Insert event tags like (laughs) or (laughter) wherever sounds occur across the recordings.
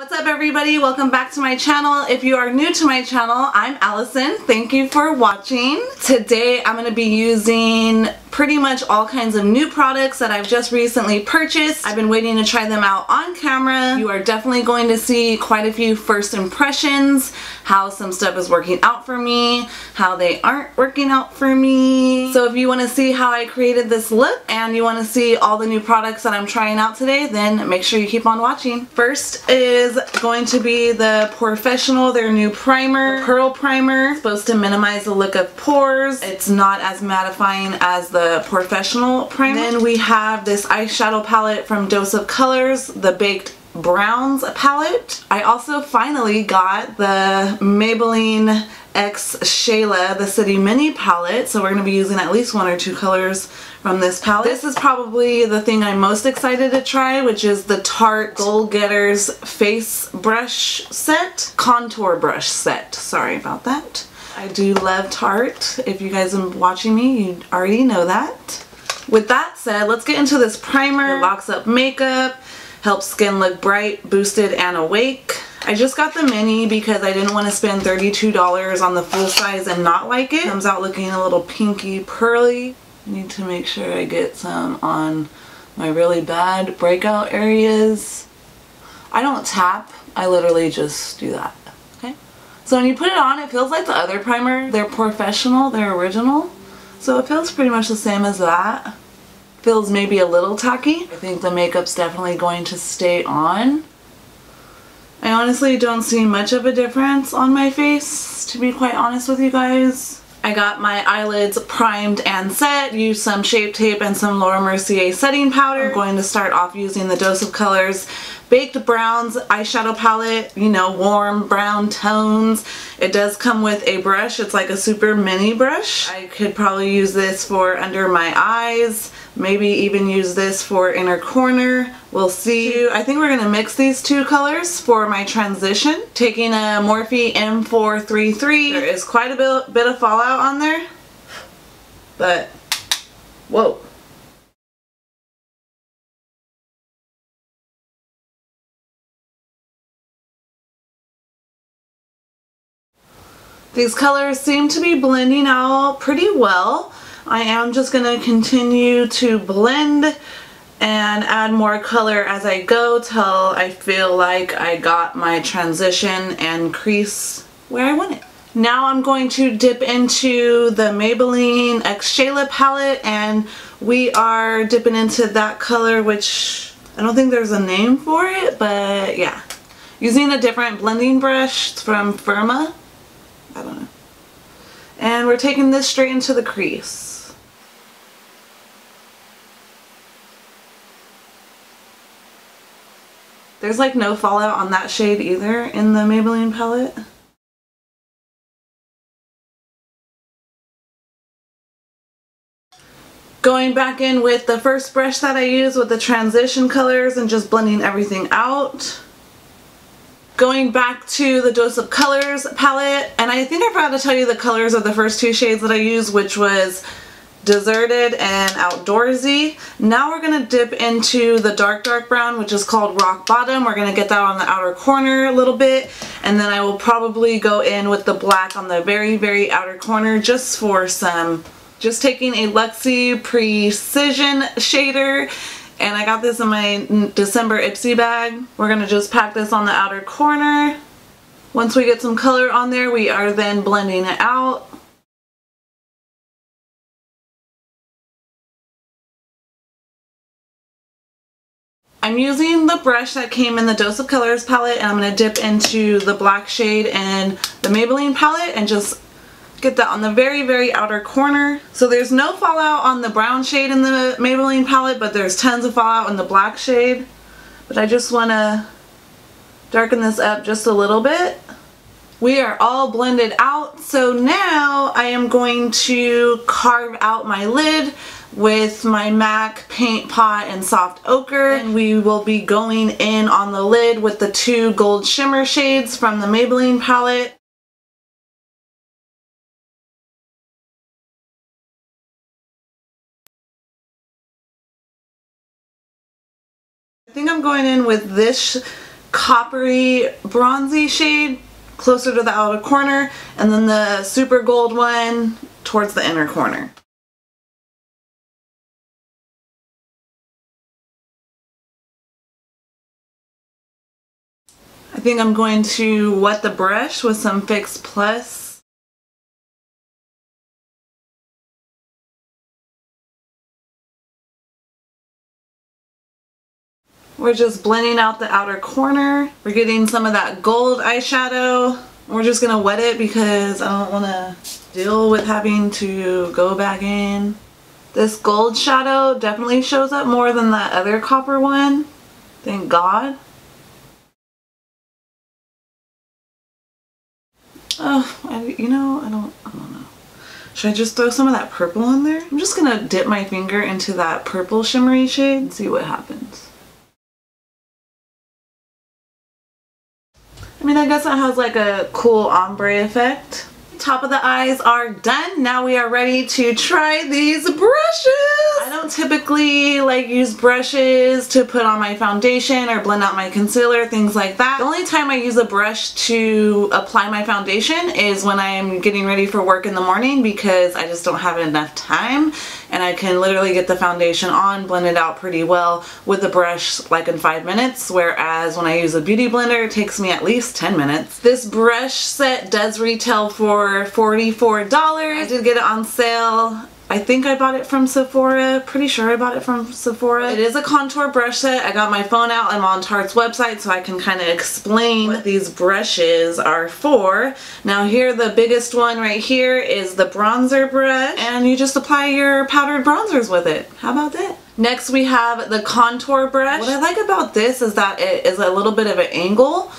What's up everybody? Welcome back to my channel. If you are new to my channel, I'm Alison. Thank you for watching. Today I'm going to be using pretty much all kinds of new products that I've just recently purchased. I've been waiting to try them out on camera. You are definitely going to see quite a few first impressions, how some stuff is working out for me, how they aren't working out for me. So if you want to see how I created this look and you want to see all the new products that I'm trying out today, then make sure you keep on watching. First is going to be the POREfessional, their new primer, Pearl Primer. It's supposed to minimize the look of pores. It's not as mattifying as the the POREfessional primer. Then we have this eyeshadow palette from Dose of Colors, the Baked Browns palette. I also finally got the Maybelline X Shayla the City Mini palette so we're going to be using at least one or two colors from this palette. This is probably the thing I'm most excited to try which is the Tarte Goal Getters face brush set, contour brush set, sorry about that. I do love Tarte. If you guys are watching me, you already know that. With that said, let's get into this primer. It locks up makeup, helps skin look bright, boosted, and awake. I just got the mini because I didn't want to spend $32 on the full size and not like it. Comes out looking a little pinky pearly. Need to make sure I get some on my really bad breakout areas. I don't tap, I literally just do that. So when you put it on, it feels like the other primer. They're POREfessional, they're original. So it feels pretty much the same as that. Feels maybe a little tacky. I think the makeup's definitely going to stay on. I honestly don't see much of a difference on my face, to be quite honest with you guys. I got my eyelids primed and set, used some Shape Tape and some Laura Mercier setting powder. I'm going to start off using the Dose of Colors Baked Browns eyeshadow palette, you know, warm brown tones. It does come with a brush. It's like a super mini brush. I could probably use this for under my eyes, maybe even use this for inner corner. We'll see. I think we're going to mix these two colors for my transition. Taking a Morphe M433. There is quite a bit, bit of fallout on there, but whoa. These colors seem to be blending out pretty well. I am just going to continue to blend and add more color as I go till I feel like I got my transition and crease where I want it. Now I'm going to dip into the Maybelline X Shayla palette and we are dipping into that color which I don't think there's a name for it but yeah. Using a different blending brush from Firma I don't know. And we're taking this straight into the crease. There's like no fallout on that shade either in the Maybelline palette. Going back in with the first brush that I used with the transition colors and just blending everything out going back to the Dose of Colors palette, and I think I forgot to tell you the colors of the first two shades that I used, which was Deserted and Outdoorsy. Now we're going to dip into the dark, dark brown, which is called Rock Bottom. We're going to get that on the outer corner a little bit, and then I will probably go in with the black on the very, very outer corner just for some, just taking a Luxie Precision shader and I got this in my December Ipsy bag. We're going to just pack this on the outer corner. Once we get some color on there, we are then blending it out. I'm using the brush that came in the Dose of Colors palette and I'm going to dip into the black shade in the Maybelline palette and just Get that on the very, very outer corner. So there's no fallout on the brown shade in the Maybelline palette, but there's tons of fallout in the black shade. But I just want to darken this up just a little bit. We are all blended out, so now I am going to carve out my lid with my MAC Paint Pot and Soft Ochre. And we will be going in on the lid with the two gold shimmer shades from the Maybelline palette. I'm going in with this coppery bronzy shade closer to the outer corner and then the super gold one towards the inner corner. I think I'm going to wet the brush with some Fix Plus. We're just blending out the outer corner. We're getting some of that gold eyeshadow. We're just going to wet it because I don't want to deal with having to go back in. This gold shadow definitely shows up more than that other copper one. Thank God. Oh, I, you know, I don't, I don't know. Should I just throw some of that purple on there? I'm just gonna dip my finger into that purple shimmery shade and see what happens. I mean, I guess it has like a cool ombre effect top of the eyes are done. Now we are ready to try these brushes. I don't typically like use brushes to put on my foundation or blend out my concealer, things like that. The only time I use a brush to apply my foundation is when I'm getting ready for work in the morning because I just don't have enough time and I can literally get the foundation on, blend it out pretty well with a brush like in five minutes, whereas when I use a beauty blender, it takes me at least 10 minutes. This brush set does retail for $44. I did get it on sale I think I bought it from Sephora. Pretty sure I bought it from Sephora. It is a contour brush set. I got my phone out. I'm on Tarte's website so I can kind of explain what these brushes are for. Now here the biggest one right here is the bronzer brush and you just apply your powdered bronzers with it. How about that? Next we have the contour brush. What I like about this is that it is a little bit of an angle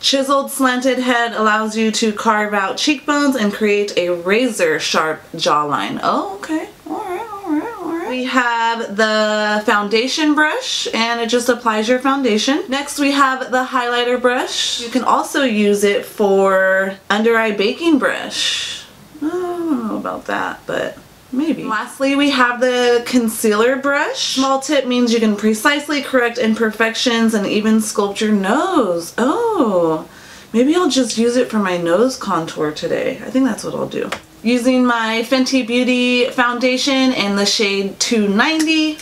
Chiseled slanted head allows you to carve out cheekbones and create a razor sharp jawline. Oh, okay. Alright, alright, alright. We have the foundation brush and it just applies your foundation. Next we have the highlighter brush. You can also use it for under eye baking brush. I don't know about that, but Maybe. Lastly, we have the concealer brush. Small tip means you can precisely correct imperfections and even sculpt your nose. Oh, maybe I'll just use it for my nose contour today. I think that's what I'll do. Using my Fenty Beauty foundation in the shade 290.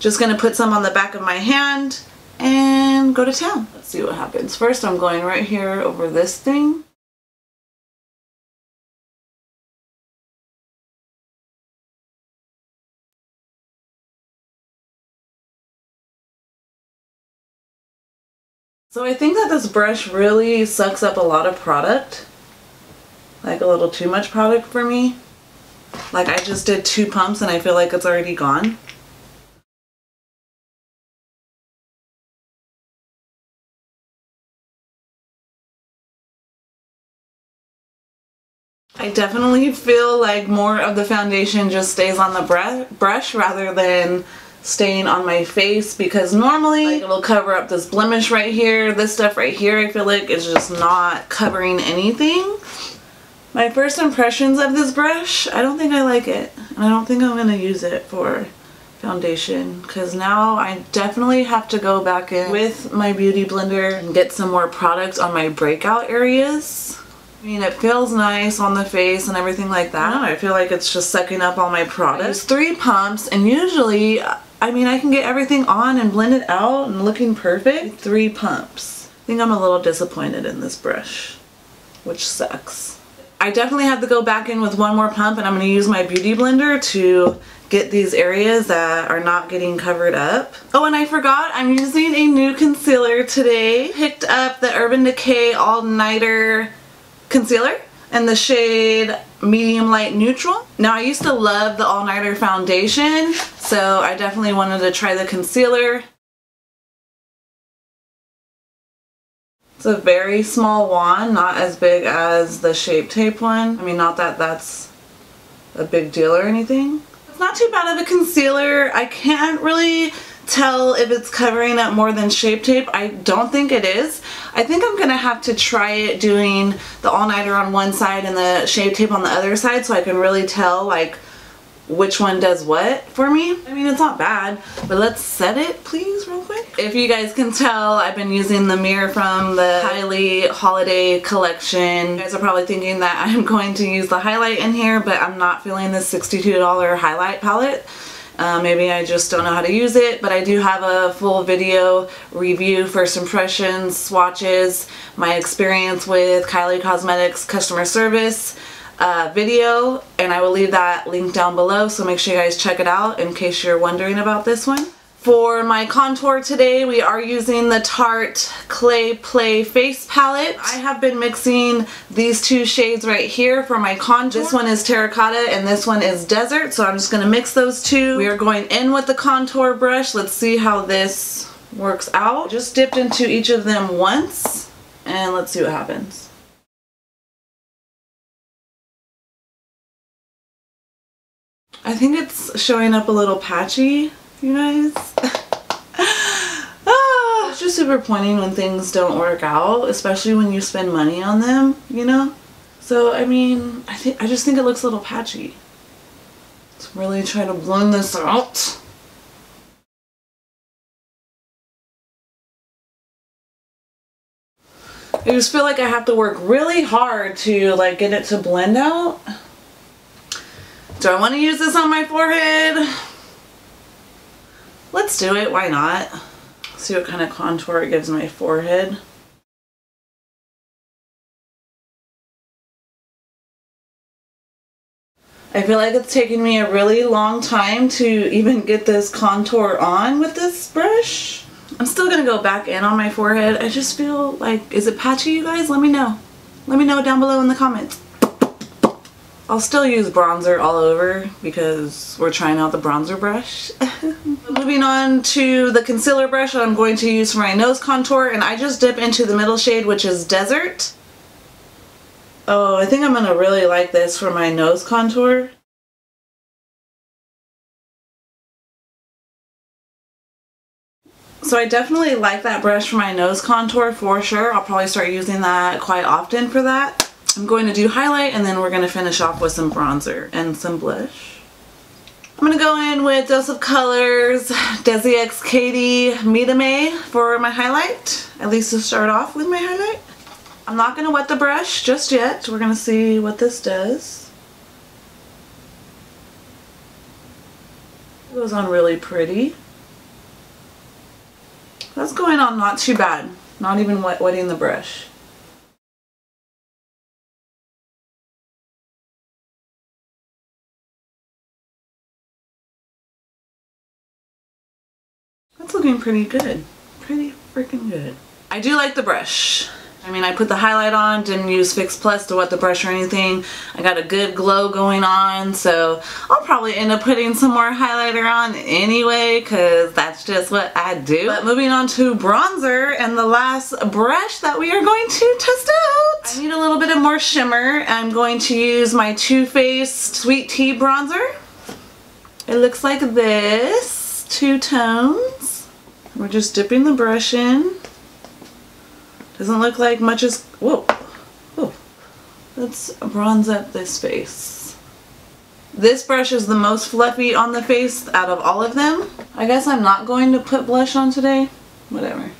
Just going to put some on the back of my hand and go to town. Let's see what happens. First, I'm going right here over this thing. So I think that this brush really sucks up a lot of product. Like a little too much product for me. Like I just did two pumps and I feel like it's already gone. I definitely feel like more of the foundation just stays on the brush rather than staying on my face because normally like, it'll cover up this blemish right here. This stuff right here I feel like is just not covering anything. My first impressions of this brush, I don't think I like it. And I don't think I'm going to use it for foundation because now I definitely have to go back in with my beauty blender and get some more product on my breakout areas. I mean, it feels nice on the face and everything like that. I feel like it's just sucking up all my product. There's three pumps and usually uh, I mean, I can get everything on and blend it out and looking perfect. Three pumps. I think I'm a little disappointed in this brush, which sucks. I definitely have to go back in with one more pump and I'm going to use my beauty blender to get these areas that are not getting covered up. Oh, and I forgot, I'm using a new concealer today. Picked up the Urban Decay All Nighter Concealer in the shade medium light neutral. Now I used to love the All Nighter foundation so I definitely wanted to try the concealer. It's a very small wand, not as big as the Shape Tape one. I mean not that that's a big deal or anything. It's not too bad of a concealer. I can't really tell if it's covering up more than Shape Tape. I don't think it is. I think I'm going to have to try it doing the all-nighter on one side and the Shape Tape on the other side so I can really tell like which one does what for me. I mean, it's not bad, but let's set it please real quick. If you guys can tell, I've been using the mirror from the Kylie Holiday Collection. You guys are probably thinking that (laughs) I'm going to use the highlight in here, but I'm not feeling this $62 highlight palette. Uh, maybe I just don't know how to use it, but I do have a full video review, first impressions, swatches, my experience with Kylie Cosmetics customer service uh, video, and I will leave that link down below, so make sure you guys check it out in case you're wondering about this one. For my contour today, we are using the Tarte Clay Play Face Palette. I have been mixing these two shades right here for my contour. This one is Terracotta and this one is Desert, so I'm just going to mix those two. We are going in with the contour brush. Let's see how this works out. Just dipped into each of them once, and let's see what happens. I think it's showing up a little patchy you guys. ah, it's just super pointing when things don't work out, especially when you spend money on them, you know? So, I mean, I think I just think it looks a little patchy. Let's really try to blend this out. I just feel like I have to work really hard to like get it to blend out. Do I want to use this on my forehead? Let's do it, why not? See what kind of contour it gives my forehead. I feel like it's taking me a really long time to even get this contour on with this brush. I'm still to go back in on my forehead. I just feel like, is it patchy you guys? Let me know. Let me know down below in the comments. I'll still use bronzer all over because we're trying out the bronzer brush. (laughs) Moving on to the concealer brush that I'm going to use for my nose contour and I just dip into the middle shade which is Desert. Oh, I think I'm going to really like this for my nose contour. So I definitely like that brush for my nose contour for sure. I'll probably start using that quite often for that. I'm going to do highlight and then we're going to finish off with some bronzer and some blush. I'm going to go in with Dose of Colors Desi X Katy Mita May for my highlight, at least to start off with my highlight. I'm not going to wet the brush just yet. We're going to see what this does. It goes on really pretty. That's going on not too bad. Not even wet wetting the brush. Looking pretty good. Pretty freaking good. I do like the brush. I mean, I put the highlight on, didn't use Fix Plus to wet the brush or anything. I got a good glow going on, so I'll probably end up putting some more highlighter on anyway, because that's just what I do. But moving on to bronzer and the last brush that we are going to test out. I need a little bit of more shimmer. I'm going to use my Too Faced Sweet Tea Bronzer. It looks like this, two tones. We're just dipping the brush in. Doesn't look like much is, whoa, whoa. Let's bronze up this face. This brush is the most fluffy on the face out of all of them. I guess I'm not going to put blush on today. Whatever.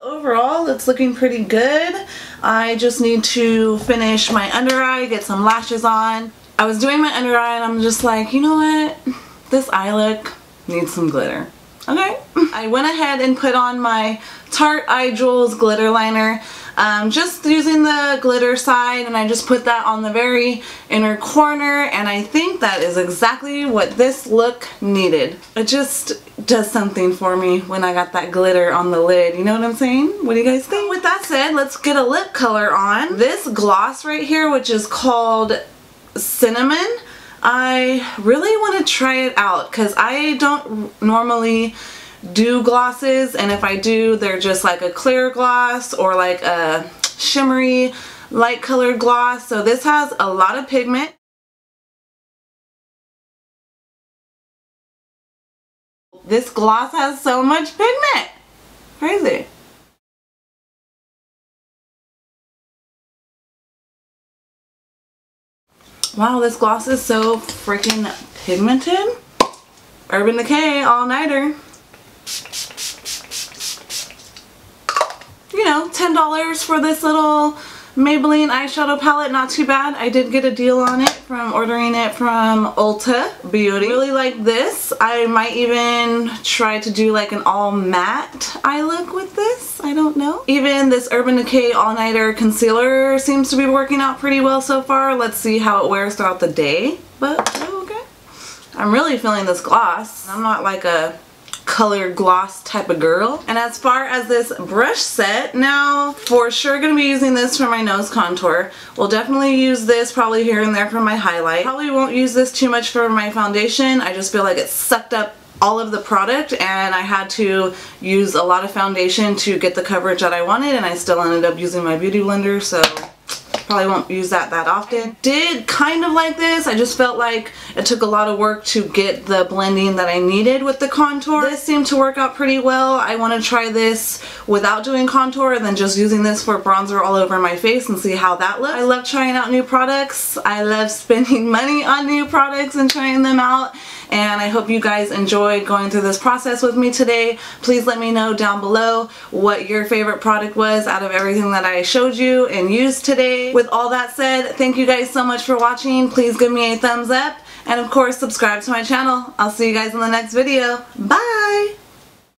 Overall, it's looking pretty good. I just need to finish my under eye, get some lashes on. I was doing my under eye and I'm just like, you know what? This eye look, needs some glitter. Okay. I went ahead and put on my Tarte Eye Jewels glitter liner. Um, just using the glitter side and I just put that on the very inner corner and I think that is exactly what this look needed. It just does something for me when I got that glitter on the lid. You know what I'm saying? What do you guys think? With that said, let's get a lip color on. This gloss right here, which is called Cinnamon, I really want to try it out because I don't normally do glosses and if I do they're just like a clear gloss or like a shimmery light colored gloss. So this has a lot of pigment. This gloss has so much pigment. Crazy Wow, this gloss is so freaking pigmented. Urban Decay All-Nighter. You know, $10 for this little Maybelline eyeshadow palette, not too bad. I did get a deal on it from ordering it from Ulta Beauty. Really like this. I might even try to do like an all matte eye look with this. I don't know. Even this Urban Decay All Nighter Concealer seems to be working out pretty well so far. Let's see how it wears throughout the day. But, oh, okay. I'm really feeling this gloss. I'm not like a color gloss type of girl. And as far as this brush set, now for sure to be using this for my nose contour. We'll definitely use this probably here and there for my highlight. Probably won't use this too much for my foundation. I just feel like it sucked up all of the product and I had to use a lot of foundation to get the coverage that I wanted and I still ended up using my beauty blender so Probably won't use that that often. Did kind of like this. I just felt like it took a lot of work to get the blending that I needed with the contour. This seemed to work out pretty well. I want to try this without doing contour and then just using this for bronzer all over my face and see how that looks. I love trying out new products. I love spending (laughs) money on new products and trying them out and I hope you guys enjoyed going through this process with me today. Please let me know down below what your favorite product was out of everything that I showed you and used today. With all that said, thank you guys so much for watching. Please give me a thumbs up and of course subscribe to my channel. I'll see you guys in the next video. Bye!